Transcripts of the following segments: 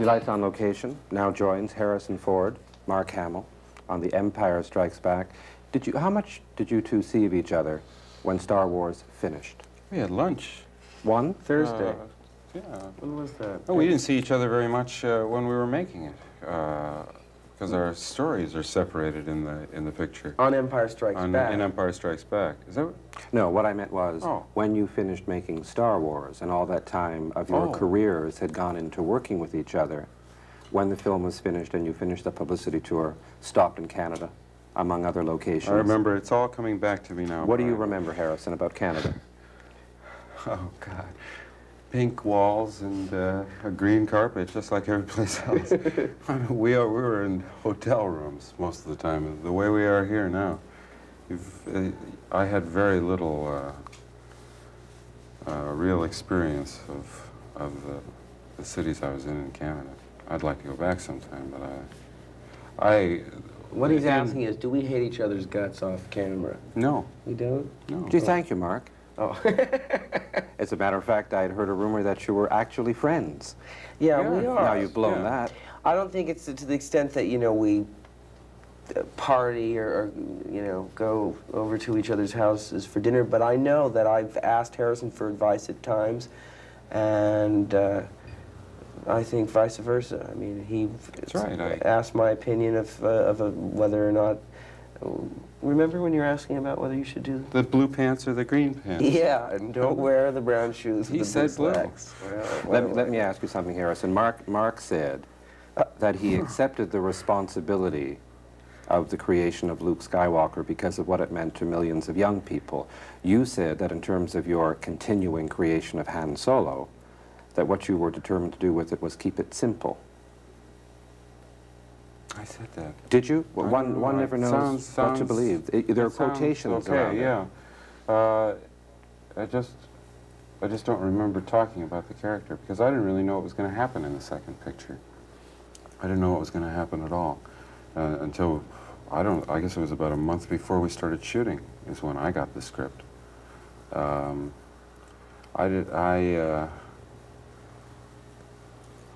City Lights on location now joins Harrison Ford, Mark Hamill on The Empire Strikes Back. Did you, how much did you two see of each other when Star Wars finished? We had lunch. One? Thursday. Uh, yeah. when was that? Oh, we didn't see each other very much uh, when we were making it, because our stories are separated in the in the picture. On Empire Strikes On, Back. in Empire Strikes Back. Is that? What? No, what I meant was Oh. when you finished making Star Wars and all that time of your Oh. careers had gone into working with each other, when the film was finished and you finished the publicity tour, stopped in Canada, among other locations. I remember. It's all coming back to me now. What do you remember, Harrison, about Canada? Oh God. Pink walls and uh, a green carpet, just like every place else. I mean, we are we were in hotel rooms most of the time, the way we are here now. You've, uh, I had very little uh, uh, real experience of of the, the cities I was in in Canada. I'd like to go back sometime, but I, I. What he's asking is, do we hate each other's guts off camera? No, We don't? no. Gee, thank you, Mark. Oh. As a matter of fact, I had heard a rumor that you were actually friends. yeah, Yeah. we are. Now you've blown yeah. that. I don't think it's to the extent that, you know, we uh, party or, or, you know, go over to each other's houses for dinner, but I know that I've asked Harrison for advice at times, and uh, I think vice versa. I mean, he right, I- asked my opinion of, uh, of a, whether or not. Remember when you were asking about whether you should do The blue pants or the green pants? Yeah, and don't wear the brown shoes He with the blue said blue. Well, Let, well, me- let me ask you something, Harrison. Mark, Mark said that he accepted the responsibility of the creation of Luke Skywalker because of what it meant to millions of young people. You said that in terms of your continuing creation of Han Solo, that what you were determined to do with it was keep it simple. I said that. Did you? Well, one, one know. never knows sounds- what to believe. I- there are quotations okay, around it. yeah. Uh, I just, I just don't remember talking about the character because I didn't really know what was going to happen in the second picture. I didn't know what was going to happen at all uh, until I don't. I guess it was about a month before we started shooting is when I got the script. Um, I did. I. Uh,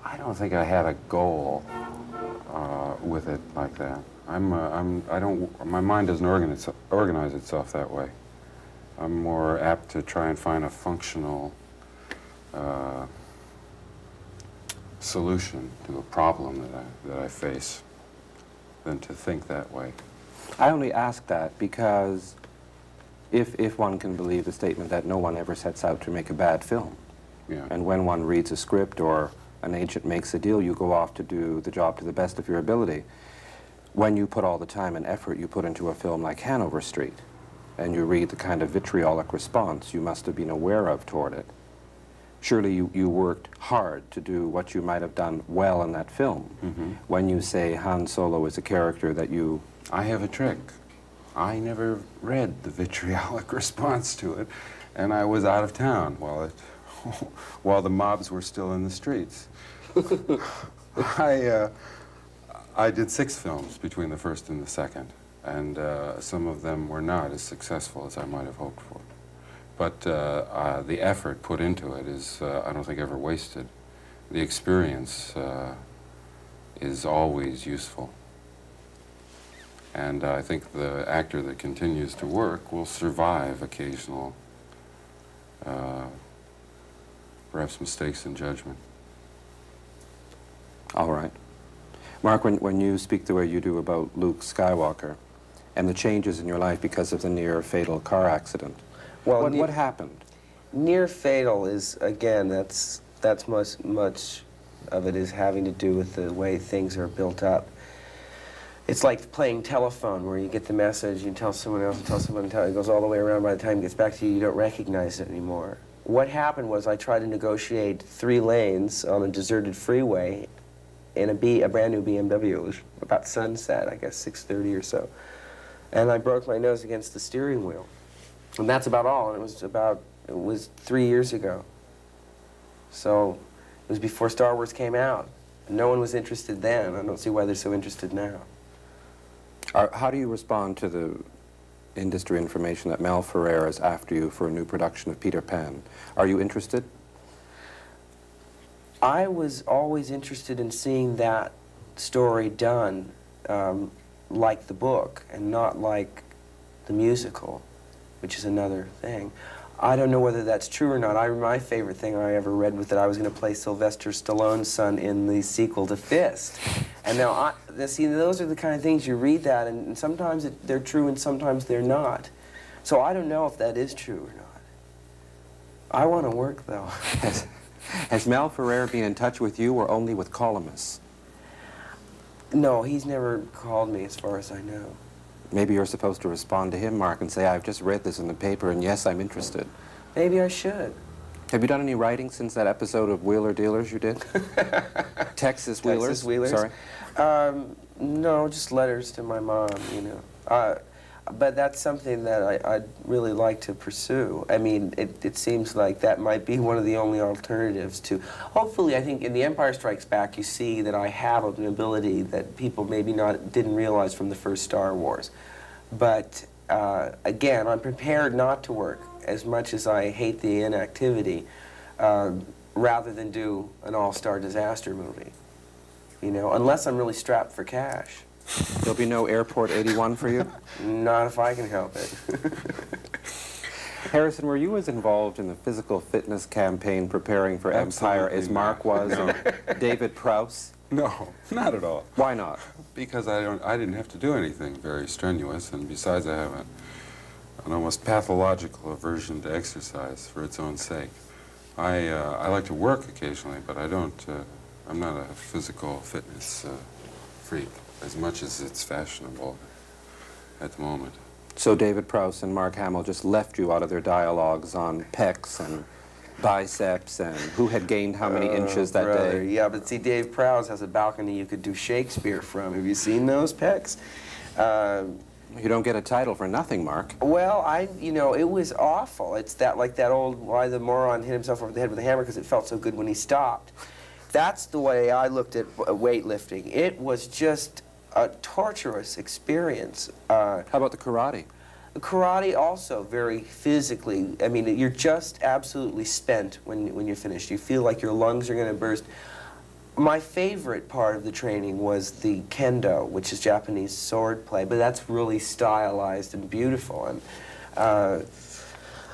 I don't think I had a goal uh, with it like that. I'm, uh, I'm, I don't, my mind doesn't organize, organize itself that way. I'm more apt to try and find a functional uh, solution to a problem that I, that I face than to think that way. I only ask that because if, if one can believe the statement that no one ever sets out to make a bad film, Yeah. and when one reads a script or an agent makes a deal, you go off to do the job to the best of your ability. When you put all the time and effort you put into a film like Hanover Street, and you read the kind of vitriolic response you must have been aware of toward it, surely you, you worked hard to do what you might have done well in that film. Mhm. When you say Han Solo is a character that you I have a trick. I never read the vitriolic response to it, and I was out of town while it, while the mobs were still in the streets. I, uh, I did six films between the first and the second, and uh, some of them were not as successful as I might have hoped for. But uh, uh, the effort put into it is, uh, I don't think, ever wasted. The experience uh, is always useful. And I think the actor that continues to work will survive occasional, perhaps mistakes in judgment. All right. Mark, when, when you speak the way you do about Luke Skywalker and the changes in your life because of the near fatal car accident, Well, what, ne- what happened? Near fatal is again. That's that's much much of it is having to do with the way things are built up. It's like playing telephone, where you get the message, you tell someone else, you tell someone, tell, it goes all the way around. By the time it gets back to you, you don't recognize it anymore. What happened was I tried to negotiate three lanes on a deserted freeway in a, B, a brand new BMW. It was about sunset, I guess 6:30 or so, and I broke my nose against the steering wheel. And that's about all. And it was about, it was three years ago. So it was before Star Wars came out. No one was interested then. I don't see why they're so interested now. How do you respond to the industry information that Mel Ferrer is after you for a new production of Peter Pan? Are you interested? I was always interested in seeing that story done um, like the book and not like the musical, which is another thing. I don't know whether that's true or not. I, my favorite thing I ever read was that I was going to play Sylvester Stallone's son in the sequel to Fist. And now, I, see, those are the kind of things you read that, and, and sometimes it, they're true and sometimes they're not. So I don't know if that is true or not. I want to work, though. has, has Mel Ferrer been in touch with you or only with columnists? No, he's never called me as far as I know. Maybe you're supposed to respond to him, Mark, and say, I've just read this in the paper, and yes, I'm interested. Maybe I should. Have you done any writing since that episode of Wheeler Dealers you did? Texas Wheelers? Texas Wheelers? Sorry. Um, no, just letters to my mom, you know. Uh, but that's something that I, would really like to pursue. I mean, it, it seems like that might be one of the only alternatives to. Hopefully, I think in The Empire Strikes Back, you see that I have an ability that people maybe not didn't realize from the first Star Wars. But uh, again, I'm prepared not to work as much as I hate the inactivity, uh, rather than do an all-star disaster movie. You know, unless I'm really strapped for cash. There'll be no Airport 81 for you? Not if I can help it. Harrison, were you as involved in the physical fitness campaign preparing for Absolutely Empire as Mark not. was no. David Prowse? No, not at all. Why not? Because I don't. I didn't have to do anything very strenuous, and besides, I have a, an almost pathological aversion to exercise for its own sake. I uh, I like to work occasionally, but I don't. Uh, I'm not a physical fitness uh, freak as much as it's fashionable at the moment. So David Prowse and Mark Hamill just left you out of their dialogues on pecs and biceps and who had gained how many uh, inches that brother. day. Yeah, but see, Dave Prowse has a balcony you could do Shakespeare from. Have you seen those pecs? Uh, you don't get a title for nothing, Mark. Well, I, you know, it was awful. It's that like that old why the moron hit himself over the head with a hammer because it felt so good when he stopped. That's the way I looked at weightlifting. It was just a torturous experience. Uh, How about the karate? Karate also very physically. I mean, you're just absolutely spent when when you're finished. You feel like your lungs are going to burst. My favorite part of the training was the kendo, which is Japanese sword play, but that's really stylized and beautiful. And uh,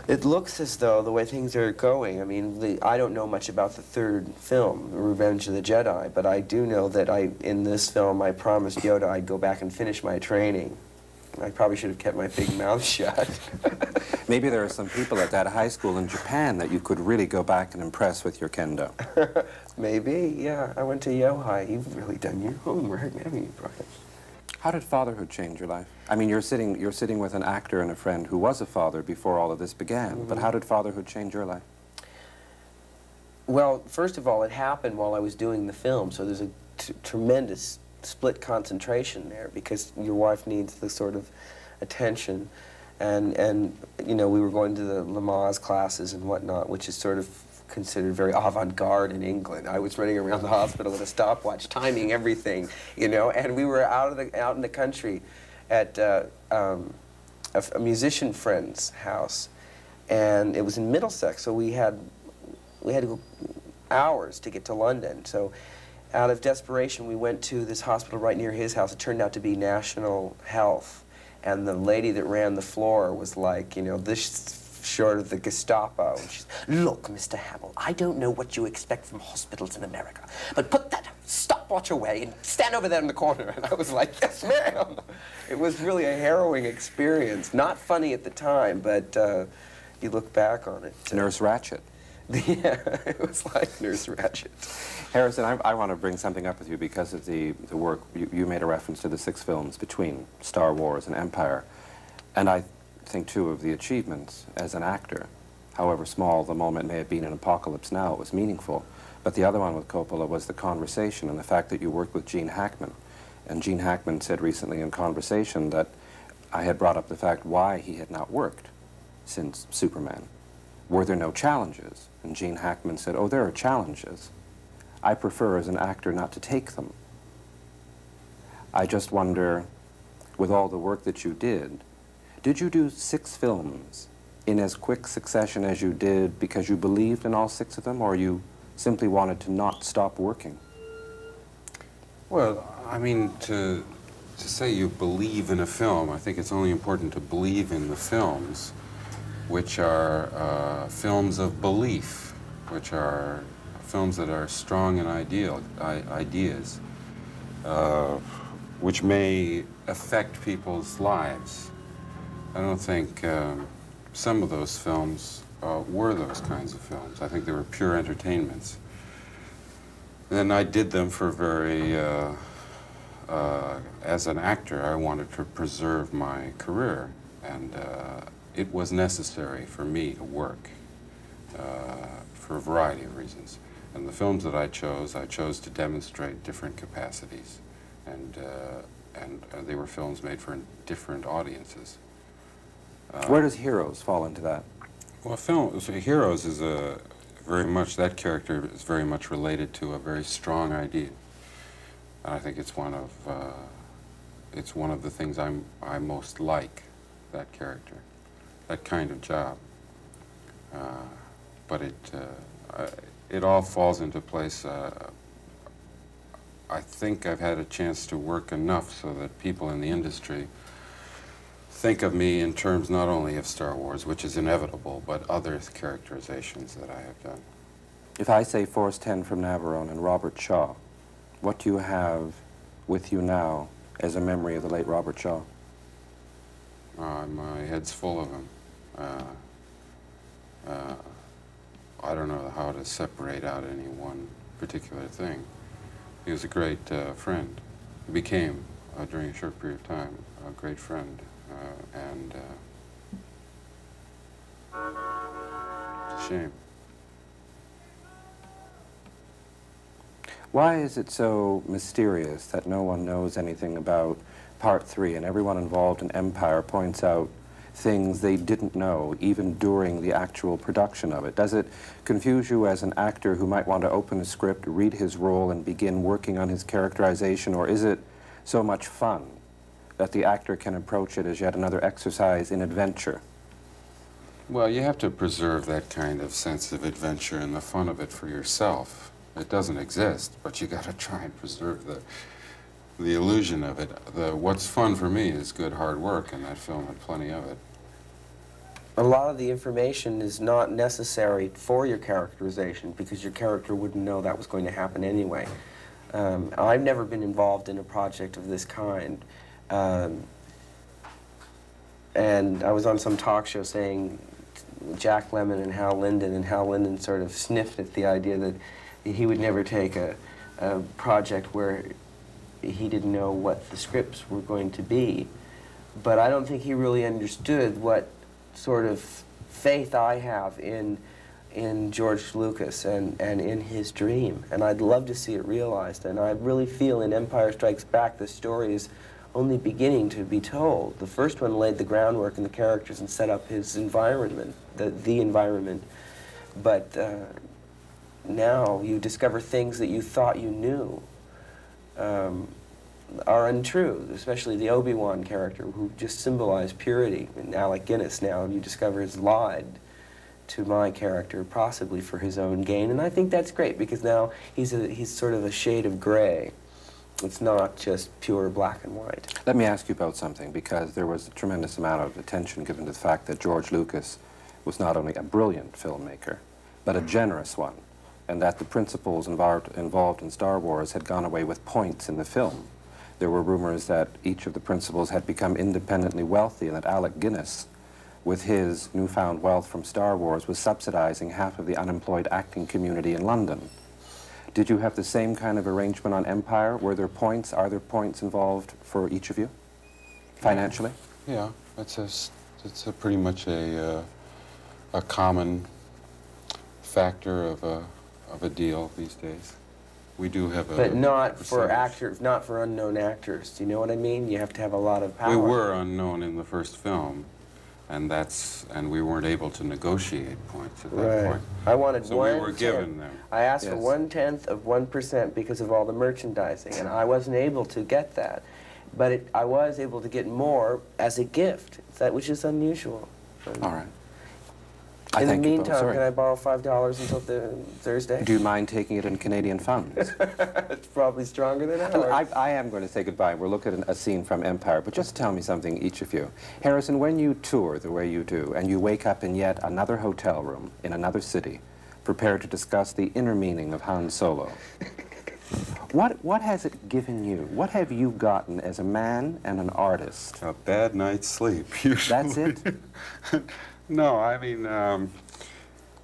it looks as though the way things are going, I mean, the, I don't know much about the third film, Revenge of the Jedi, but I do know that I, in this film, I promised Yoda I'd go back and finish my training. I probably should have kept my big mouth shut. Maybe there are some people at that high school in Japan that you could really go back and impress with your kendo. Maybe, yeah. I went to Yohai. You've really done your homework, haven't you, Brian? How did fatherhood change your life? I mean, you're sitting, you're sitting with an actor and a friend who was a father before all of this began, mm -hmm. but how did fatherhood change your life? Well, first of all, it happened while I was doing the film, so there's a tremendous split concentration there because your wife needs the sort of attention. And, and, you know, we were going to the Lamaze classes and whatnot, which is sort of considered very avant-garde in England. I was running around the hospital with a stopwatch, timing everything, you know, and we were out, of the, out in the country at uh, um, a, a, musician friend's house, and it was in Middlesex, so we had, we had hours to get to London. So out of desperation, we went to this hospital right near his house. It turned out to be National Health, and the lady that ran the floor was like, you know, this short of the Gestapo. And she's, Look, Mr. Hamill, I don't know what you expect from hospitals in America, but put that stopwatch away and stand over there in the corner. And I was like, yes, ma'am. It was really a harrowing experience. Not funny at the time, but uh, you look back on it. Uh, Nurse Ratched. Yeah, it was like Nurse Ratched. Harrison, I, I, want to bring something up with you because of the, the work. You, you made a reference to the six films between Star Wars and Empire. And I think, too, of the achievements as an actor. However small the moment may have been in Apocalypse Now, it was meaningful. But the other one with Coppola was the conversation and the fact that you worked with Gene Hackman. And Gene Hackman said recently in conversation that I had brought up the fact why he had not worked since Superman. Were there no challenges? And Gene Hackman said, oh, there are challenges. I prefer as an actor not to take them. I just wonder, with all the work that you did, did you do six films in as quick succession as you did because you believed in all six of them, or you simply wanted to not stop working? Well, I mean, to, to say you believe in a film, I think it's only important to believe in the films, which are uh, films of belief, which are films that are strong in ideal, I, ideas, uh, which may affect people's lives. I don't think um, some of those films uh, were those kinds of films. I think they were pure entertainments. And I did them for very, uh, uh, as an actor, I wanted to preserve my career. And uh, it was necessary for me to work uh, for a variety of reasons. And the films that I chose, I chose to demonstrate different capacities. And, uh, and they were films made for different audiences. Where does Heroes fall into that? Well, film so Heroes is a very much that character is very much related to a very strong idea. And I think it's one of uh, it's one of the things I'm I most like that character, that kind of job. Uh, but it uh, it all falls into place. Uh, I think I've had a chance to work enough so that people in the industry think of me in terms not only of Star Wars, which is inevitable, but other characterizations that I have done. If I say Force 10 from Navarone and Robert Shaw, what do you have with you now as a memory of the late Robert Shaw? Uh, my head's full of him. Uh, uh, I don't know how to separate out any one particular thing. He was a great uh, friend. He became, uh, during a short period of time, a great friend. Uh, and it's a shame. Why is it so mysterious that no one knows anything about Part 3 and everyone involved in Empire points out things they didn't know even during the actual production of it? Does it confuse you as an actor who might want to open a script, read his role, and begin working on his characterization, or is it so much fun that the actor can approach it as yet another exercise in adventure? Well, you have to preserve that kind of sense of adventure and the fun of it for yourself. It doesn't exist, but you got to try and preserve the the illusion of it. The what's fun for me is good hard work, and that film had plenty of it. A lot of the information is not necessary for your characterization because your character wouldn't know that was going to happen anyway. Um, I've never been involved in a project of this kind. Um, and I was on some talk show saying Jack Lemmon and Hal Linden, and Hal Linden sort of sniffed at the idea that he would never take a, a project where he didn't know what the scripts were going to be. But I don't think he really understood what sort of faith I have in in George Lucas and, and in his dream. And I'd love to see it realized. And I really feel in Empire Strikes Back the story is only beginning to be told. The first one laid the groundwork and the characters and set up his environment, the, the environment. But uh, now you discover things that you thought you knew um, are untrue, especially the Obi-Wan character who just symbolized purity. And Alec Guinness now, you discover has lied to my character, possibly for his own gain. And I think that's great because now he's, a, he's sort of a shade of gray. It's not just pure black and white. Let me ask you about something because there was a tremendous amount of attention given to the fact that George Lucas was not only a brilliant filmmaker, but a generous one and that the principals involved, involved in Star Wars had gone away with points in the film. There were rumors that each of the principals had become independently wealthy and that Alec Guinness, with his newfound wealth from Star Wars, was subsidizing half of the unemployed acting community in London. Did you have the same kind of arrangement on Empire? Were there points, are there points involved for each of you, financially? Yeah, it's a, it's a pretty much a, uh, a common factor of a of a deal these days. We do have a. But not for actors, not for unknown actors. Do you know what I mean? You have to have a lot of power. We were unknown in the first film, and that's and we weren't able to negotiate points at that Right. point. I wanted So one. we were given them. I asked for one tenth of one percent because of all the merchandising, and I wasn't able to get that. But it, I was able to get more as a gift, that which is unusual. All right. I In the thank you meantime, Sorry. can I borrow five dollars until the Thursday? Do you mind taking it in Canadian funds? it's probably stronger than I, ours. I am going to say goodbye. We'll look at an, a scene from Empire, but just tell me something, each of you. Harrison, when you tour the way you do, and you wake up in yet another hotel room in another city, prepared to discuss the inner meaning of Han Solo, what, what has it given you? What have you gotten as a man and an artist? A bad night's sleep, usually. That's it? No, I mean, um,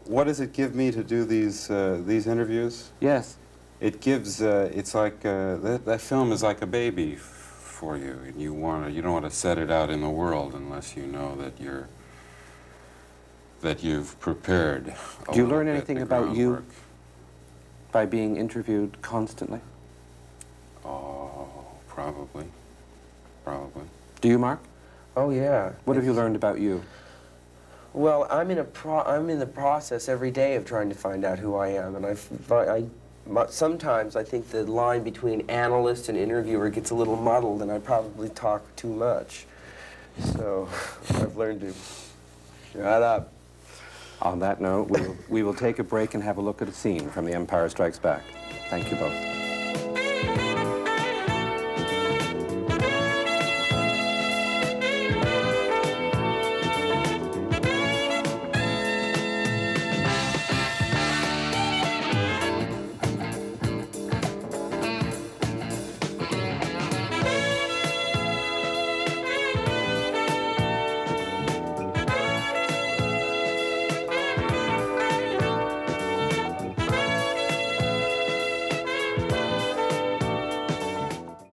what does it give me to do these, uh, these interviews? Yes. It gives, uh, it's like, uh, that, that film is like a baby f- for you, and you want to, you don't want to set it out in the world unless you know that you're, that you've prepared. Do you learn anything about you? By being interviewed constantly? Oh, probably, probably. Do you, Mark? oh yeah. What have you learned about you? Well, I'm in a pro I'm in the process every day of trying to find out who I am, and I, I, sometimes I think the line between analyst and interviewer gets a little muddled, and I probably talk too much. So I've learned to shut up. On that note, we'll, we will take a break and have a look at a scene from The Empire Strikes Back. Thank you both.